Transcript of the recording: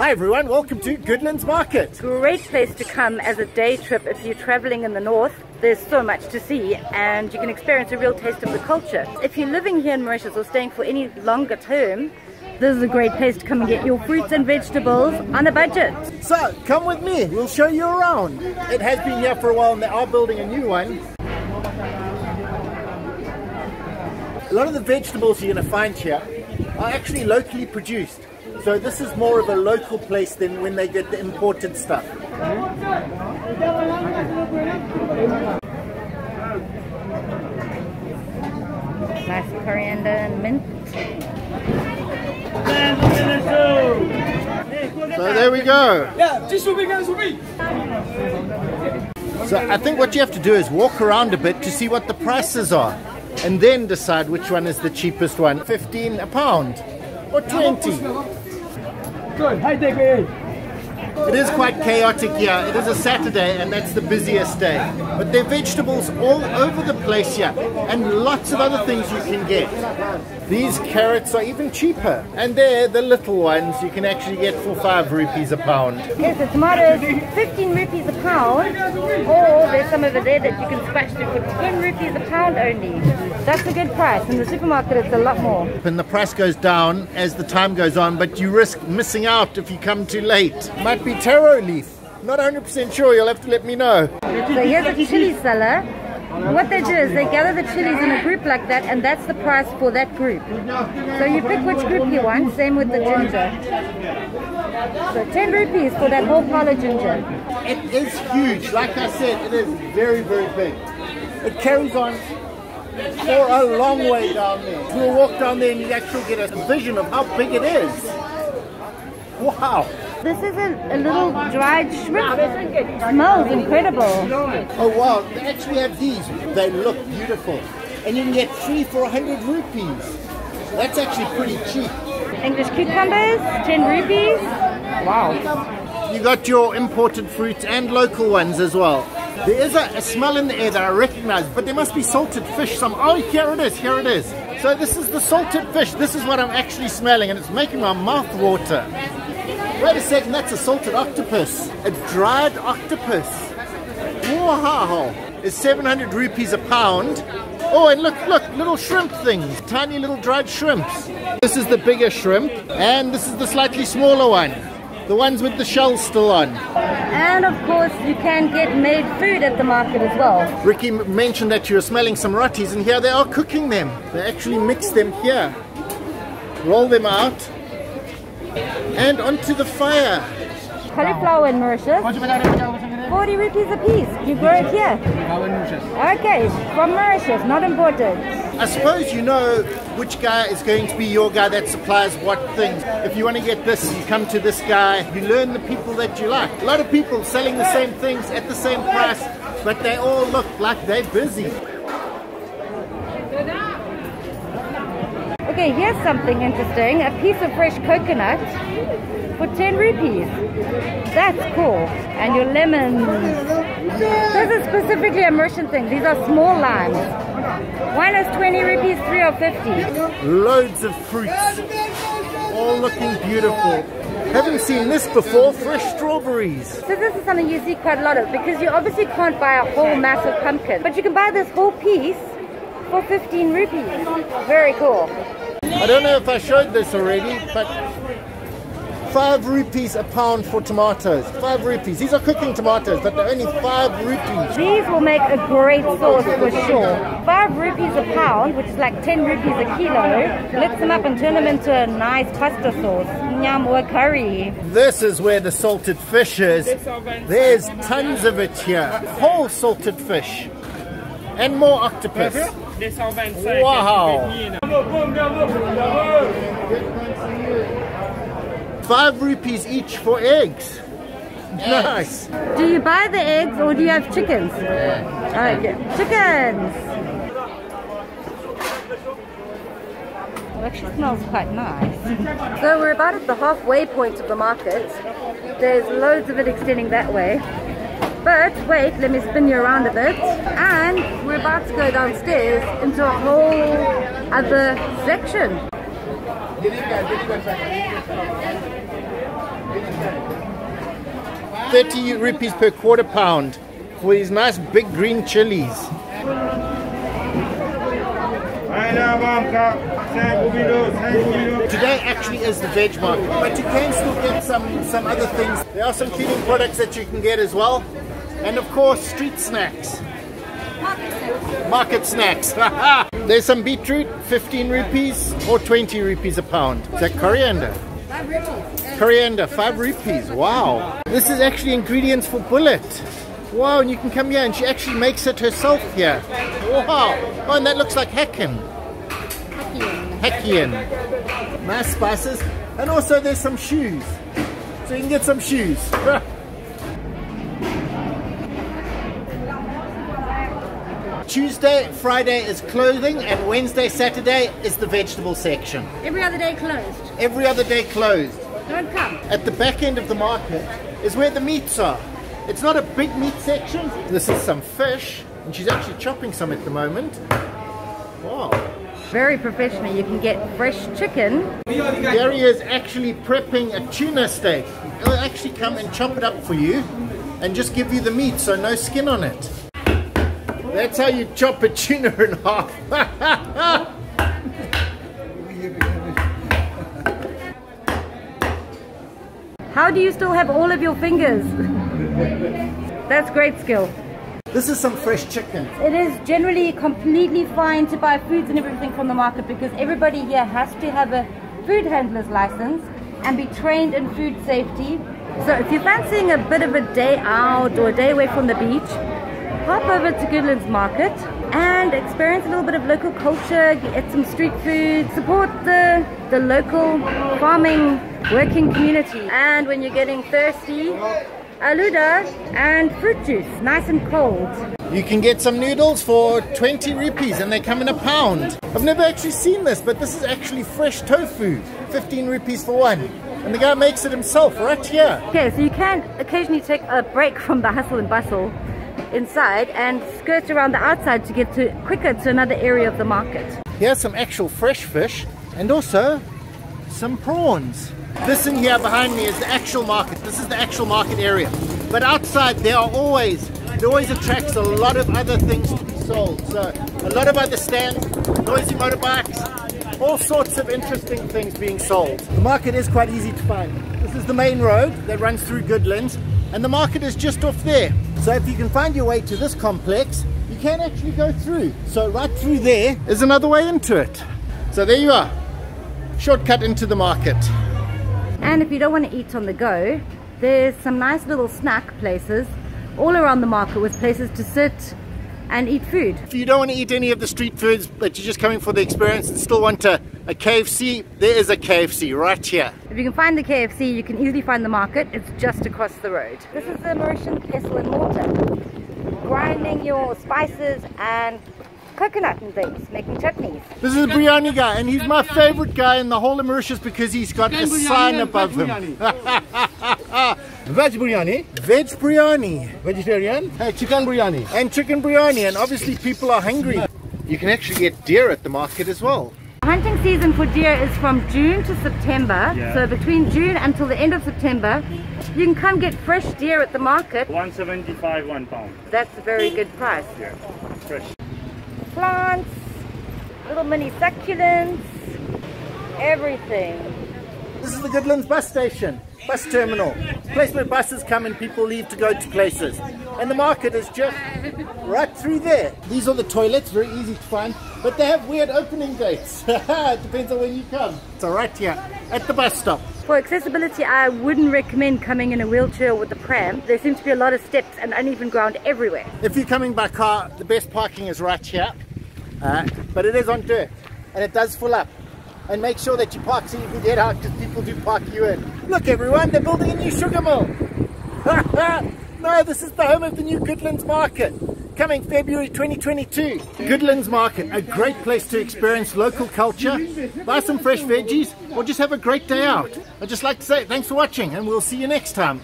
Hi everyone, welcome to Goodlands Market. Great place to come as a day trip if you're traveling in the north. There's so much to see and you can experience a real taste of the culture. If you're living here in Mauritius or staying for any longer term, this is a great place to come and get your fruits and vegetables on a budget. So, come with me, we'll show you around. It has been here for a while and they are building a new one. A lot of the vegetables you're going to find here are actually locally produced. So this is more of a local place than when they get the imported stuff. Nice coriander and mint. So there we go. So I think what you have to do is walk around a bit to see what the prices are and then decide which one is the cheapest one. 15 a pound or 20. Good. Hi, David. It is quite chaotic here. It is a Saturday and that's the busiest day. But there are vegetables all over the place here and lots of other things you can get. These carrots are even cheaper. And they're the little ones you can actually get for 5 rupees a pound. Okay, so tomatoes, 15 rupees a pound, or there's some over there that you can scratch through for 10 rupees a pound only. That's a good price. In the supermarket, it's a lot more. And the price goes down as the time goes on, but you risk missing out if you come too late. Might be taro leaf. Not 100% sure, you'll have to let me know. So here's a chili seller. What they do is they gather the chilies in a group like that and that's the price for that group. So you pick which group you want, same with the ginger. So 10 rupees for that whole pile of ginger. It is huge. Like I said, it is very, very big. It carries on for a long way down there. We'll walk down there and you actually get a vision of how big it is. Wow. This is a, a little dried shrimp. It smells incredible. Oh wow, they actually have these. They look beautiful. And you can get three for 100 rupees. That's actually pretty cheap. English cucumbers, 10 rupees. Wow. You got your imported fruits and local ones as well. There is a, a, smell in the air that I recognize, but there must be salted fish. Some oh, here it is, here it is. So this is the salted fish. This is what I'm actually smelling, and it's making my mouth water. Wait a second, that's a salted octopus. A dried octopus. Wow! It's 700 rupees a pound. Oh, and look, look, little shrimp things. Tiny little dried shrimps. This is the bigger shrimp, and this is the slightly smaller one. The ones with the shells still on. And of course, you can get made food at the market as well. Riki mentioned that you were smelling some rotis, and here they are cooking them. They actually mix them here. Roll them out, and onto the fire. Cauliflower in Mauritius, 40 rupees a piece. You grow it here? Okay, from Mauritius, not imported. I suppose you know which guy is going to be your guy that supplies what things. If you want to get this, you come to this guy. You learn the people that you like. A lot of people selling the same things at the same price, but they all look like they're busy. Okay, here's something interesting. A piece of fresh coconut for 10 rupees. That's cool. And your lemons. This is specifically a merchant thing. These are small limes. One is 20 rupees, three are 50. Loads of fruits. All looking beautiful. Haven't seen this before, fresh strawberries. So this is something you see quite a lot of because you obviously can't buy a whole massive pumpkin. But you can buy this whole piece for 15 rupees. Very cool. I don't know if I showed this already, but five rupees a pound for tomatoes. Five rupees. These are cooking tomatoes, but they're only five rupees. These will make a great sauce for sure. Five rupees a pound, which is like 10 rupees a kilo. lift them up and turn them into a nice pasta sauce. Nyam or curry. This is where the salted fish is. There's tons of it here. Whole salted fish. And more octopus. Wow. Five rupees each for eggs. Nice. Do you buy the eggs or do you have chickens? Okay. Chickens! It actually smells quite nice. so we're about at the halfway point of the market. There's loads of it extending that way. But wait, let me spin you around a bit. And we're about to go downstairs into a whole other section. 30 rupees per quarter pound for these nice big green chilies. Today actually is the veg market, but you can still get some, some other things. There are some cleaning products that you can get as well. And of course, street snacks. Market snacks. There's some beetroot, 15 rupees or 20 rupees a pound. Is that coriander? Coriander, 5 rupees. Wow. This is actually ingredients for bullet. Wow, and you can come here and she actually makes it herself here. Wow. Oh, and that looks like heckin. Heckian. Nice spices. And also there's some shoes. So you can get some shoes. Tuesday, Friday is clothing, and Wednesday, Saturday is the vegetable section. Every other day closed. Every other day closed. Don't come. At the back end of the market is where the meats are. It's not a big meat section. This is some fish, and she's actually chopping some at the moment. Wow. Very professional. You can get fresh chicken. Gary is actually prepping a tuna steak. He'll actually come and chop it up for you and just give you the meat, so no skin on it. That's how you chop a tuna in half. How do you still have all of your fingers? That's great skill. this is some fresh chicken. It is generally completely fine to buy foods and everything from the market because everybody here has to have a food handler's license and be trained in food safety. So if you're fancying a bit of a day out or a day away from the beach, hop over to Goodlands Market and experience a little bit of local culture, get some street food, support the, the local farming working community. And when you're getting thirsty, alouda and fruit juice, nice and cold. You can get some noodles for 20 rupees and they come in a pound. I've never actually seen this, but this is actually fresh tofu. 15 rupees for one. And the guy makes it himself right here. Okay, so you can occasionally take a break from the hustle and bustle inside and skirt around the outside to get to quicker to another area of the market. Here's some actual fresh fish and also some prawns. This in here behind me is the actual market. This is the actual market area. But outside there are always, there always attracts a lot of other things to be sold. So a lot of other stands, noisy motorbikes, all sorts of interesting things being sold. The market is quite easy to find. This is the main road that runs through Goodlands and the market is just off there. So if you can find your way to this complex, you can actually go through. So right through there is another way into it. So there you are, shortcut into the market. And if you don't want to eat on the go, there's some nice little snack places all around the market with places to sit and eat food. If you don't want to eat any of the street foods, but you're just coming for the experience and still want a, a KFC, there is a KFC right here. If you can find the KFC, you can easily find the market. It's just across the road. This is the Mauritian pestle and mortar. Grinding your spices and coconut and things, making chutneys. This is a biryani guy, and he's my favorite guy in the whole of Mauritius because he's got a sign above him. Veg biryani, Veg biryani vegetarian, uh, chicken biryani. and chicken biryani, and obviously people are hungry. You can actually get deer at the market as well. Hunting season for deer is from June to September. Yeah. So between June until the end of September, you can come get fresh deer at the market. 175 one pound. That's a very good price. Yeah, fresh. Plants, little mini succulents, everything. This is the Goodlands bus station, bus terminal, place where buses come and people leave to go to places. And the market is just right through there. These are the toilets, very easy to find, but they have weird opening dates. it depends on when you come. So right here, at the bus stop. For accessibility, I wouldn't recommend coming in a wheelchair with a pram. There seems to be a lot of steps and uneven ground everywhere. If you're coming by car, the best parking is right here, uh, but it is on dirt, and it does fill up. And make sure that you park so you can get out because people do park you in. Look everyone, they're building a new sugar mill. no, this is the home of the new Goodlands Market. Coming February 2022. Goodlands Market, a great place to experience local culture, buy some fresh veggies, or just have a great day out. I'd just like to say thanks for watching and we'll see you next time.